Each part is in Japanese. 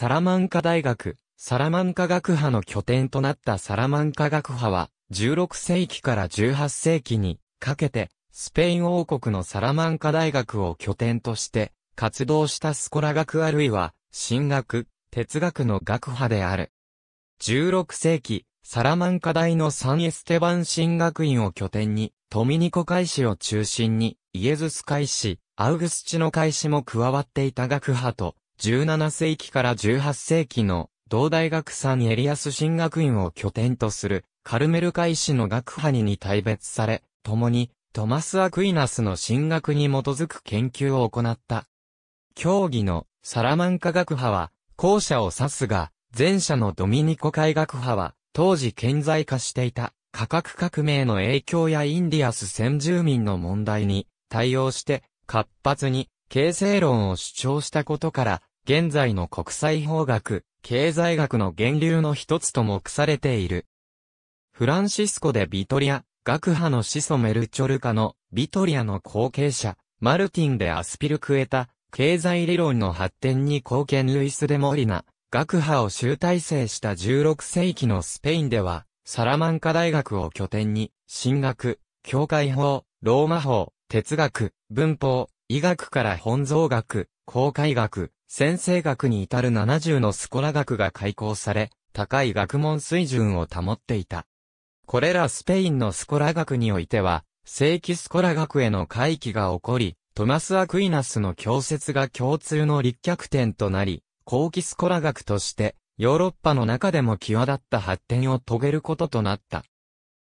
サラマンカ大学、サラマンカ学派の拠点となったサラマンカ学派は、16世紀から18世紀にかけて、スペイン王国のサラマンカ大学を拠点として活動したスコラ学あるいは神学、哲学の学派である。16世紀、サラマンカ大のサンエステバン神学院を拠点に、トミニコ会士を中心に、イエズス会士、アウグスチノ会士も加わっていた学派と、17世紀から18世紀の同大学サンエリアス神学院を拠点とするカルメル会士の学派にに大別され、共にトマス・アクイナスの神学に基づく研究を行った。競技のサラマンカ学派は後者を指すが、前者のドミニコ会学派は当時顕在化していた価格革命の影響やインディアス先住民の問題に対応して活発に形成論を主張したことから、現在の国際法学、経済学の源流の一つと目されている。フランシスコでビトリア、学派の始祖メルチョルカのビトリアの後継者、マルティンでアスピルクエタ、経済理論の発展に貢献ルイス・デ・モリナ、学派を集大成した16世紀のスペインでは、サラマンカ大学を拠点に、神学、教会法、ローマ法、哲学、文法、医学から本草学、公開学、先生学に至る70のスコラ学が開講され、高い学問水準を保っていた。これらスペインのスコラ学においては、正規スコラ学への回帰が起こり、トマス・アクイナスの教説が共通の立脚点となり、後期スコラ学として、ヨーロッパの中でも際立った発展を遂げることとなった。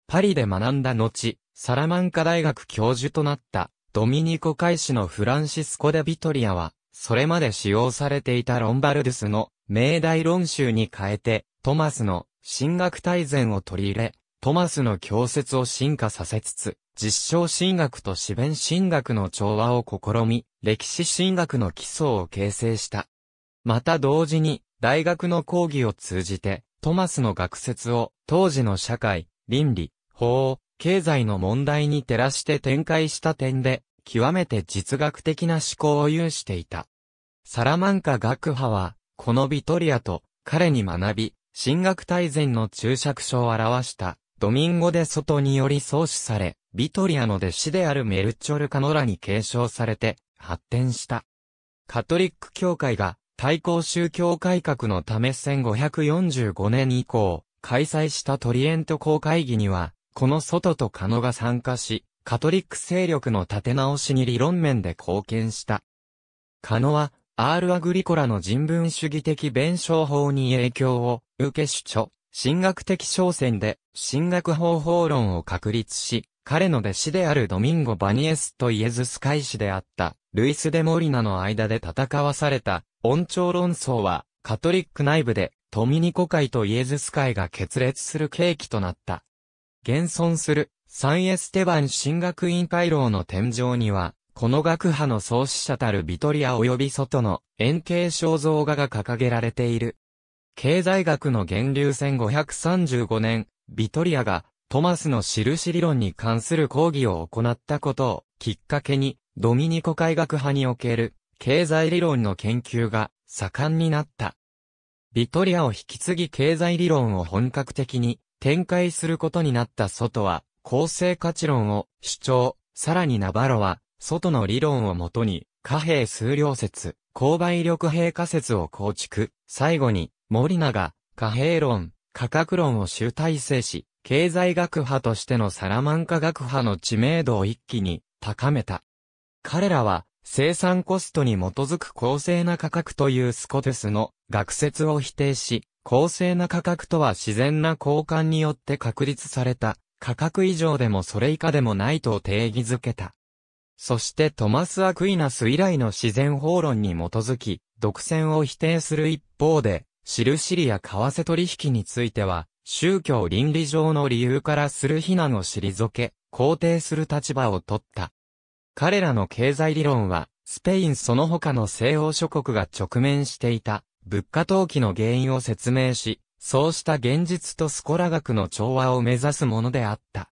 パリで学んだ後、サラマンカ大学教授となったドミニコ会士のフランシスコ・デ・ビトリアは、それまで使用されていたロンバルドゥスの命題論集に変えて、トマスの神学大全を取り入れ、トマスの教説を進化させつつ、実証神学と自弁神学の調和を試み、歴史神学の基礎を形成した。また同時に、大学の講義を通じて、トマスの学説を当時の社会、倫理、法、経済の問題に照らして展開した点で、極めて実学的な思考を有していた。サラマンカ学派は、このビトリアと彼に学び、神学大全の注釈書を表したドミンゴで外により創始され、ビトリアの弟子であるメルチョルカノラに継承されて発展した。カトリック教会が対抗宗教改革のため1545年以降開催したトリエント公会議には、この外とカノが参加し、カトリック勢力の立て直しに理論面で貢献した。カノは、アール・アグリコラの人文主義的弁証法に影響を受け主張、神学的商戦で神学方法論を確立し、彼の弟子であるドミンゴ・バニエスとイエズス会士であったルイス・デ・モリナの間で戦わされた恩寵論争はカトリック内部でトミニコ会とイエズス会が決裂する契機となった。現存するサンエステバン神学院回廊の天井には、この学派の創始者たるビトリア及び外の円形肖像画が掲げられている。経済学の源流1535年、ビトリアがトマスの印理論に関する講義を行ったことをきっかけに、ドミニコ会学派における経済理論の研究が盛んになった。ビトリアを引き継ぎ経済理論を本格的に展開することになった外は、構成価値論を主張、さらにナバロは、外の理論をもとに、貨幣数量説、購買力平価説を構築、最後に、森永、貨幣論、価格論を集大成し、経済学派としてのサラマンカ学派の知名度を一気に高めた。彼らは、生産コストに基づく公正な価格というスコテスの学説を否定し、公正な価格とは自然な交換によって確立された。価格以上でもそれ以下でもないと定義づけた。そしてトマス・アクイナス以来の自然法論に基づき、独占を否定する一方で、印利や為替取引については、宗教倫理上の理由からする非難を退け、肯定する立場を取った。彼らの経済理論は、スペインその他の西欧諸国が直面していた物価投機の原因を説明し、そうした現実とスコラ学の調和を目指すものであった。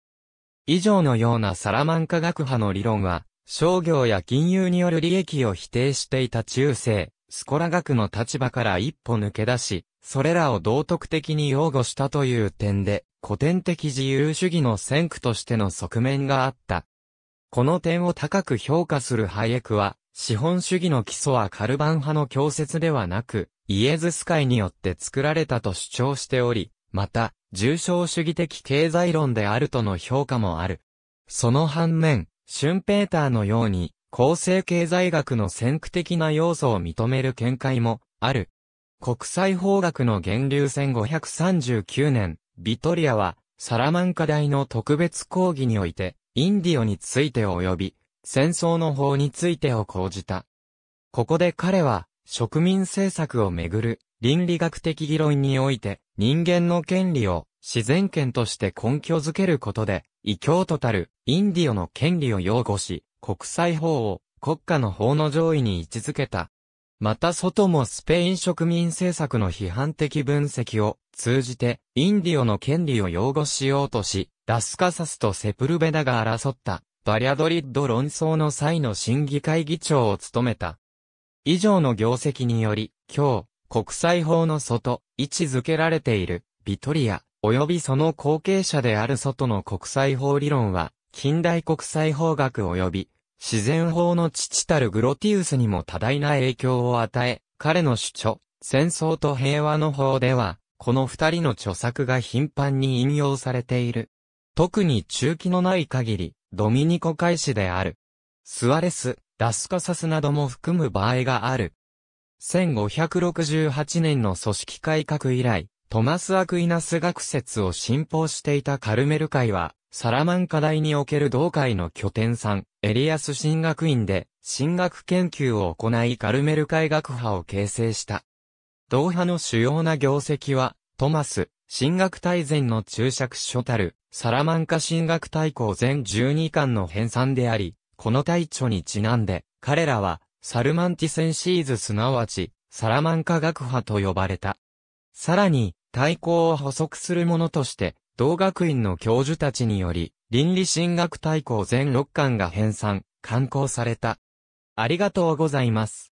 以上のようなサラマンカ学派の理論は、商業や金融による利益を否定していた中世、スコラ学の立場から一歩抜け出し、それらを道徳的に擁護したという点で、古典的自由主義の先駆としての側面があった。この点を高く評価するハイエクは、資本主義の基礎はカルバン派の教説ではなく、イエズス会によって作られたと主張しており、また、重症主義的経済論であるとの評価もある。その反面、シュンペーターのように、構成経済学の先駆的な要素を認める見解もある。国際法学の源流1539年、ビトリアは、サラマンカ大の特別講義において、インディオについて及び、戦争の法についてを講じた。ここで彼は、植民政策をめぐる倫理学的議論において人間の権利を自然権として根拠づけることで異教とたるインディオの権利を擁護し国際法を国家の法の上位に位置づけた。また外もスペイン植民政策の批判的分析を通じてインディオの権利を擁護しようとし、ラスカサスとセプルベダが争ったバリャドリッド論争の際の審議会議長を務めた。以上の業績により、今日、国際法の外、位置づけられている、ビトリア、及びその後継者である外の国際法理論は、近代国際法学及び、自然法の父たるグロティウスにも多大な影響を与え、彼の主張、戦争と平和の法では、この二人の著作が頻繁に引用されている。特に中期のない限り、ドミニコ開始である。スアレス、ラスカサスなども含む場合がある。1568年の組織改革以来、トマス・アクイナス学説を信奉していたカルメル会は、サラマンカ大における同会の拠点さん、エリアス神学院で、神学研究を行いカルメル会学派を形成した。同派の主要な業績は、トマス、神学大全の注釈書たる、サラマンカ神学大綱全12巻の編纂であり、この大著にちなんで、彼らは、サルマンティセンシーズすなわち、サラマンカ学派と呼ばれた。さらに、対抗を補足するものとして、同学院の教授たちにより、倫理神学対抗全6巻が編纂、刊行された。ありがとうございます。